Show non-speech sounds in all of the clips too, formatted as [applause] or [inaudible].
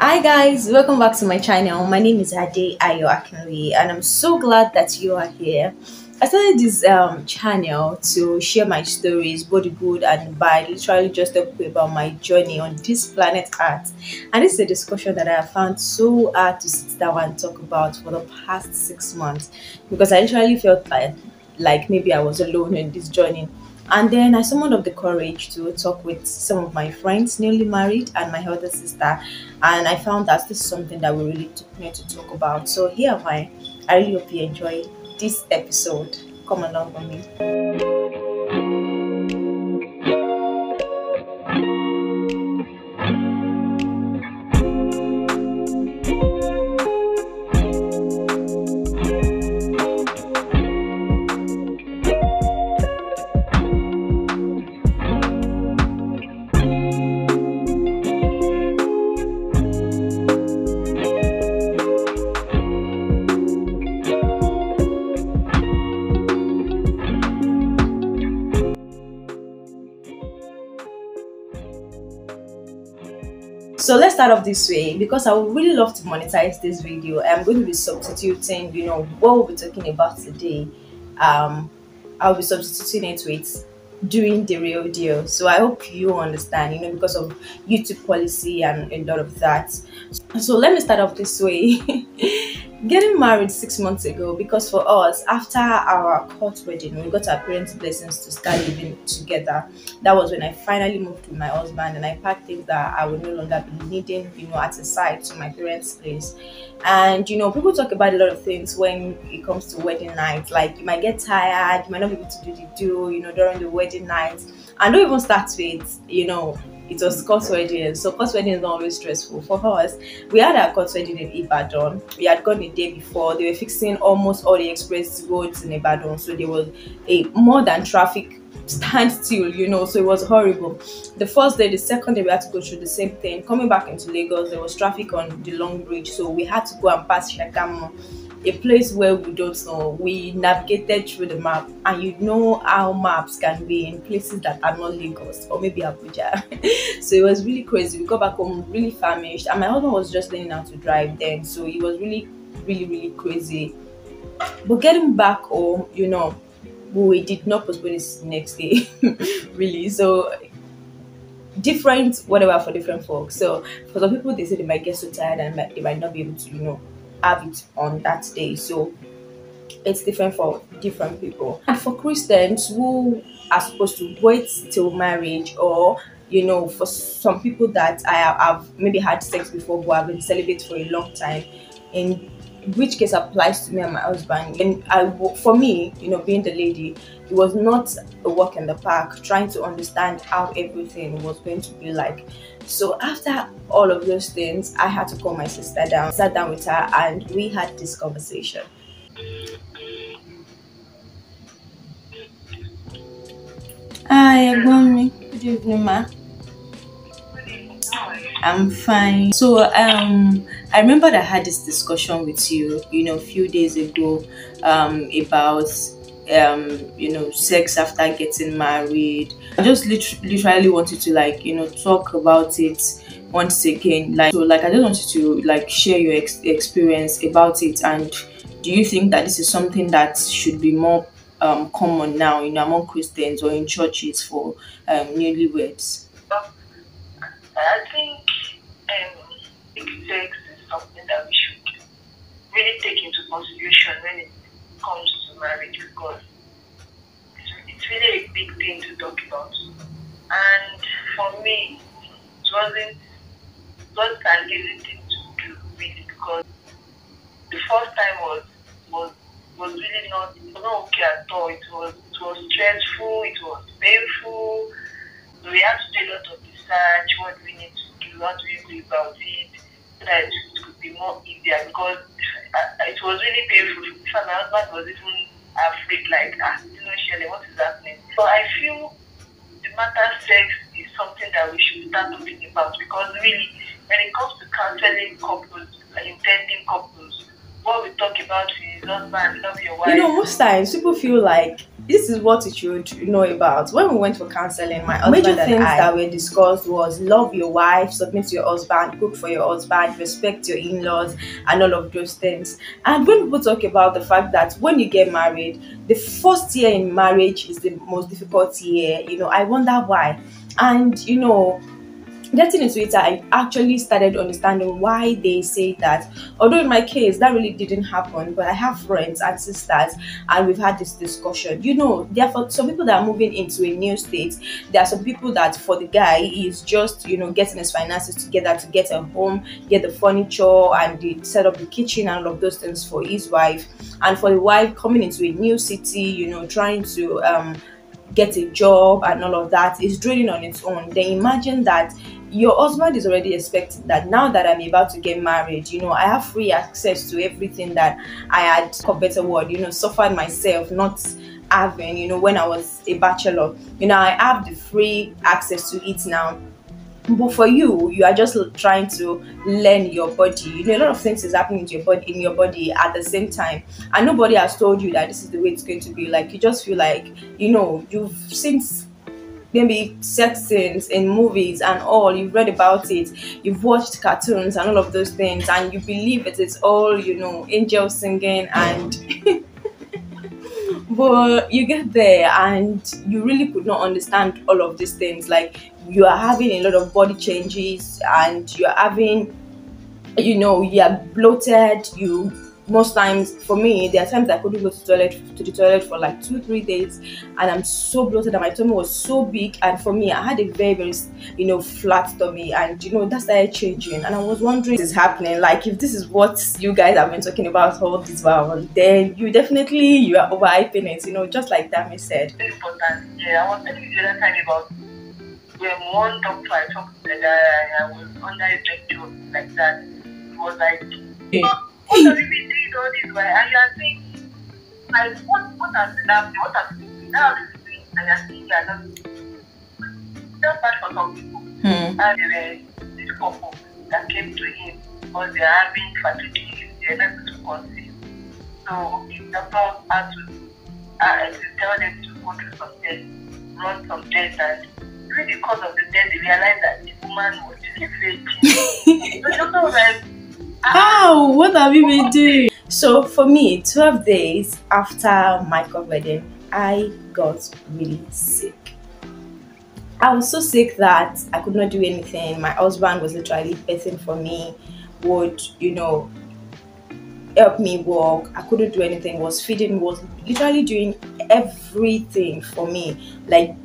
Hi guys, welcome back to my channel. My name is Ade Ayo Akinloye and I'm so glad that you are here. I started this um, channel to share my stories, the good and bad, literally just talk about my journey on this planet Earth. And this is a discussion that I found so hard to sit down and talk about for the past six months because I literally felt like, like maybe I was alone in this journey and then I summoned up the courage to talk with some of my friends, newly married, and my elder sister. And I found that this is something that we really need to talk about. So here am I. I really hope you enjoy this episode. Come along with me. Start off this way because I would really love to monetize this video. I'm going to be substituting, you know, what we'll be talking about today. Um, I'll be substituting it with doing the real deal. So I hope you understand, you know, because of YouTube policy and a lot of that. So let me start off this way. [laughs] Getting married six months ago because for us, after our court wedding, we got our parents' blessings to start living together. That was when I finally moved with my husband and I packed things that I would no longer be needing, you know, at a side to my parents' place. And you know, people talk about a lot of things when it comes to wedding night. Like you might get tired, you might not be able to do the do, you know, during the wedding night. And don't even start with, you know, it was court wedding. So court wedding is not always stressful. For us, we had our court wedding in Ibadan. We had gone the day before. They were fixing almost all the express roads in Ibadan. So there was a more than traffic standstill, you know, so it was horrible. The first day, the second day, we had to go through the same thing. Coming back into Lagos, there was traffic on the long bridge, so we had to go and pass Shagamu a place where we don't know. We navigated through the map, and you know how maps can be in places that are not Lagos or maybe Abuja. [laughs] so it was really crazy. We got back home really famished, and my husband was just learning how to drive then, so it was really, really, really crazy. But getting back home, you know, we did not postpone this next day, [laughs] really. So different whatever for different folks. So for some people, they say they might get so tired and they might not be able to, you know, have it on that day. So it's different for different people. And for Christians who are supposed to wait till marriage or you know, for some people that I have maybe had sex before but I've been celibate for a long time, in which case applies to me and my husband. And I, for me, you know, being the lady, it was not a walk in the park, trying to understand how everything was going to be like. So after all of those things, I had to call my sister down, sat down with her, and we had this conversation. Hi, mommy. Good evening, ma. I'm fine. So, um, I remember I had this discussion with you, you know, a few days ago, um, about um, you know, sex after getting married. I just lit- literally wanted to like, you know, talk about it once again. Like, so, like, I just wanted to like share your ex- experience about it. And do you think that this is something that should be more um, common now, you know, among Christians or in churches for um, newlyweds? I think um, sex is something that we should really take into consideration when it comes to marriage because it's, it's really a big thing to talk about. And for me, it wasn't it was an easy thing to do really because the first time was was was really not it was not okay at all. It was it was stressful, it was painful. So we had to do a lot of research, what we need to do, how do we go about it, so that it could be more easier because it was really painful. In fact, my husband was even afraid, like, ah, you know, Shelley, what is happening? So I feel the matter sex is something that we should start talking about because really, when it comes to counseling couples and intending couples, what we talk about is husband, love your wife. You know, most times people feel like this is what you should know about. When we went for counseling, my husband major things I, that were discussed was love your wife, submit to your husband, cook for your husband, respect your in-laws, and all of those things. And when people talk about the fact that when you get married, the first year in marriage is the most difficult year, you know, I wonder why. And you know, getting into it, I actually started understanding why they say that. Although in my case, that really didn't happen, but I have friends and sisters, and we've had this discussion. You know, therefore, some people that are moving into a new state, there are some people that for the guy is just you know getting his finances together to get a home, get the furniture, and the, set up the kitchen and all of those things for his wife, and for the wife coming into a new city, you know, trying to um get a job and all of that is draining on its own. Then imagine that your husband is already expecting that now that I'm about to get married, you know, I have free access to everything that I had, for better word, you know, suffered myself, not having, you know, when I was a bachelor. You know, I have the free access to it now but for you you are just trying to learn your body. You know a lot of things is happening to your body in your body at the same time. And nobody has told you that this is the way it's going to be. Like you just feel like you know you've seen maybe sex scenes in movies and all. You've read about it. You've watched cartoons and all of those things. And you believe it. Is all you know angels singing and [laughs] but you get there and you really could not understand all of these things. Like you are having a lot of body changes and you're having you know you're bloated you most times for me there are times i couldn't go to the toilet to the toilet for like two three days and i'm so bloated and my tummy was so big and for me i had a very very you know flat tummy and you know that started changing and i was wondering what is happening. Like if this is what you guys have been talking about all this while then you definitely you are overhyping it you know just like Dami said. Important. Yeah i was telling you the other time about when one doctor i talked to that i was under a lecture like that it was like yeah what have you been doing all this while? And you are saying, like, what, what has been happening? What has been doing? Now this is doing, and you are saying you are not just bad for some people. Hmm. And there were this couple that came to him because they are having fertility they are not able to conceive. So the doctor had to, uh, to tell them to go through some tests, run some tests, and because of the test, they realized that the woman was still faking. [laughs] so the doctor was like, ah. how? What have you been doing? So for me, 12 days after my wedding, I got really sick. I was so sick that I could not do anything. My husband was literally begging for me, would, you know, help me walk. I couldn't do anything, was feeding, was literally doing everything for me. Like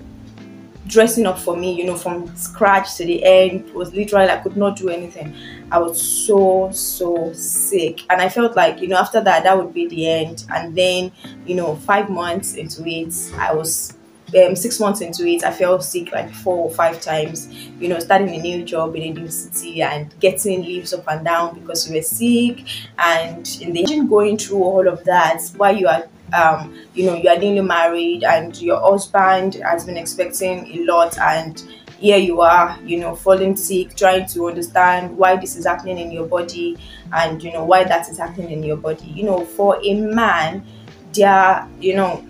dressing up for me, you know, from scratch to the end. It was literally I could not do anything. I was so so sick, and I felt like you know after that that would be the end. And then you know five months into it, I was. Um, six months into it, I felt sick like four or five times. You know, starting a new job in a new city and getting leaves up and down because we were sick, and in the going through all of that while you are um, you know you are newly married and your husband has been expecting a lot and here you are you know falling sick trying to understand why this is happening in your body and you know why that is happening in your body. You know for a man their you know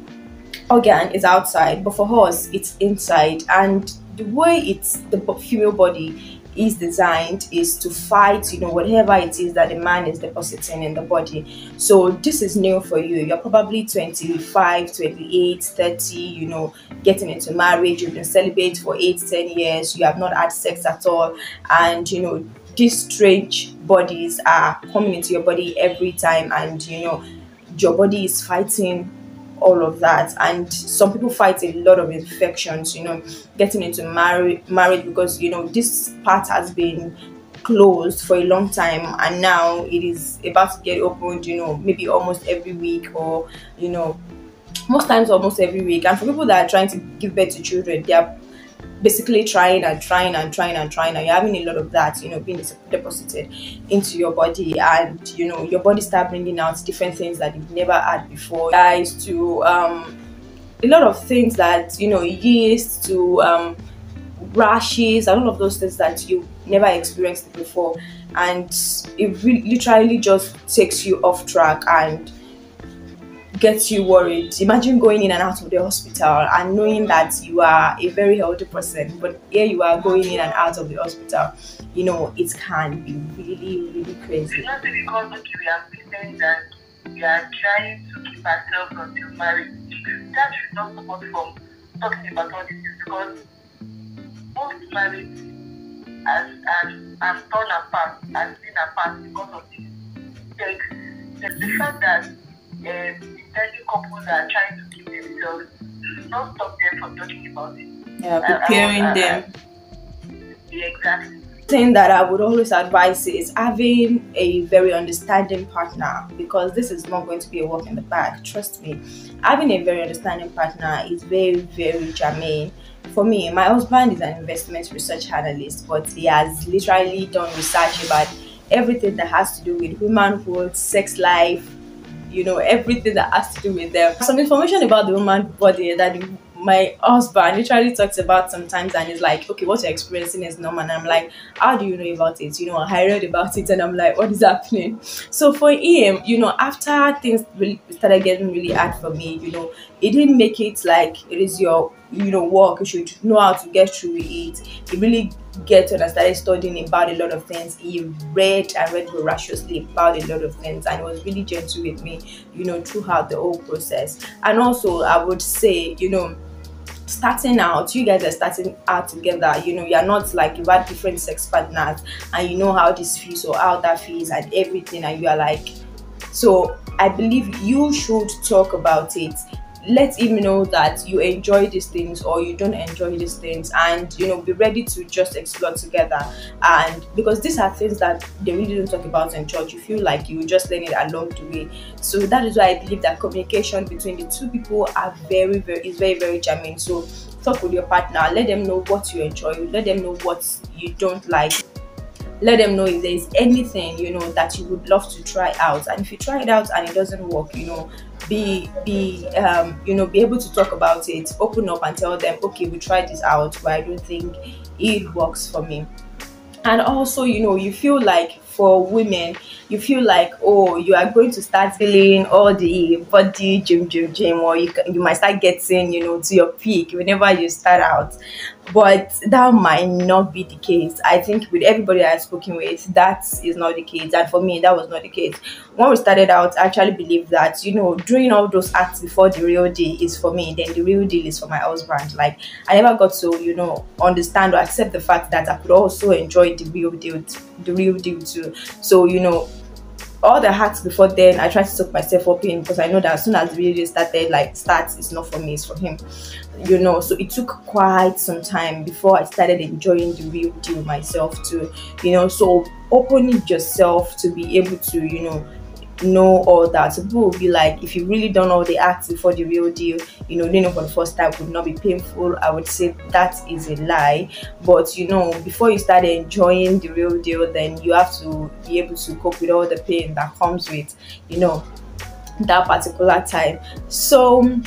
organ is outside but for us it's inside. And the way it's the female body is designed is to fight you know whatever it is that the man is depositing in the body. So this is new for you. You're probably 25 28 30 you know getting into marriage. You've been celibate for 8 10 years. You have not had sex at all. And you know these strange bodies are coming into your body every time. And you know your body is fighting all of that. And some people fight a lot of infections you know getting into marriage marriage because you know this part has been closed for a long time and now it is about to get opened you know maybe almost every week or you know most times almost every week. And for people that are trying to give birth to children they are basically trying and trying and trying and trying and you're having a lot of that you know being deposited into your body and you know your body start bringing out different things that you've never had before. Guys to um a lot of things that you know yeast to um rashes and all of those things that you never experienced before. And it re- literally just takes you off track and gets you worried. Imagine going in and out of the hospital and knowing that you are a very healthy person, but here you are going in and out of the hospital. You know, it can be really, really crazy. It's not because okay, we are saying that we are trying to keep ourselves until marriage. That should not us from talking about all things because most marriages has has has torn apart, has been apart because of this. Like the, fact that intending couples are trying to keep themselves not stop them from talking about it. Yeah, preparing I- them. Yeah, exactly. thing that I would always advise is having a very understanding partner because this is not going to be a walk in the park. Trust me, having a very understanding partner is very, very germane. For me, my husband is an investment research analyst, but he has literally done research about everything that has to do with womanhood, sex life, you know, everything that has to do with them. Some information about the woman body that my husband literally talks about sometimes and he's like, okay, what you're experiencing is normal. And I'm like, how do you know about it? You know, I read about it and I'm like, what is happening? So for him, you know, after things really started getting really hard for me, you know, it didn't make it like it is your, you know, work. You should know how to get through it. It really get and I started studying about a lot of things. He read and read voraciously about a lot of things and was really gentle with me, you know, throughout the whole process. And also I would say, you know, starting out you guys are starting out together you know you're not like you've had different sex partners and you know how this feels or how that feels and everything and you are like so i believe you should talk about it let him know that you enjoy these things or you don't enjoy these things and you know be ready to just explore together. And because these are things that they really don't talk about in church you feel like you just learn it along the way. So that is why i believe that communication between the two people are very very is very very germane so talk with your partner let them know what you enjoy let them know what you don't like let them know if there is anything you know that you would love to try out. And if you try it out and it doesn't work you know be be um you know be able to talk about it open up and tell them okay we tried this out but i don't think it works for me. And also you know you feel like for women you feel like oh you are going to start feeling all the body gym gym gym or you, you might start getting you know to your peak whenever you start out. But that might not be the case. I think with everybody i've spoken with that is not the case. And for me that was not the case. When we started out i actually believed that you know doing all those acts before the real deal is for me then the real deal is for my husband. Like i never got to you know understand or accept the fact that i could also enjoy the real deal the real deal too so you know all the hacks before then i tried to talk myself up in because i know that as soon as the video started like starts it's not for me it's for him. You know so it took quite some time before i started enjoying the real deal myself too. You know so opening yourself to be able to you know know all that. So people will be like if you really done all the acts before the real deal you know doing it for the first time would not be painful. I would say that is a lie. But you know before you start enjoying the real deal then you have to be able to cope with all the pain that comes with you know that particular time. So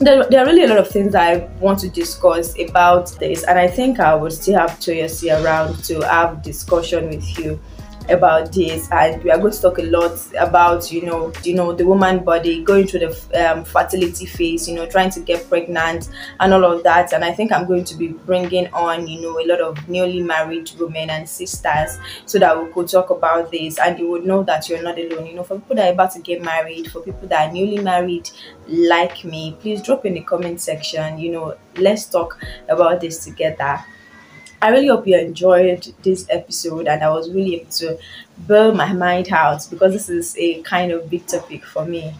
there, there are really a lot of things I want to discuss about this, and I think I would still have Toyosi around to have discussion with you about this and we are going to talk a lot about you know you know the woman body going through the um, fertility phase you know trying to get pregnant and all of that. And i think i'm going to be bringing on you know a lot of newly married women and sisters so that we could talk about this. And you would know that you're not alone. You know for people that are about to get married for people that are newly married like me please drop in the comment section you know let's talk about this together I really hope you enjoyed this episode and I was really able to build my mind out because this is a kind of big topic for me.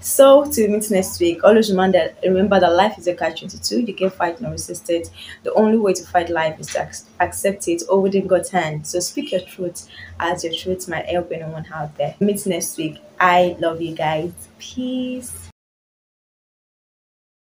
So to meet next week, always remember that remember that life is a catch 22. You can fight and resist it. The only way to fight life is to ac- accept it all within God's hand. So speak your truth as your truth might help anyone out there. Meet next week. I love you guys. Peace.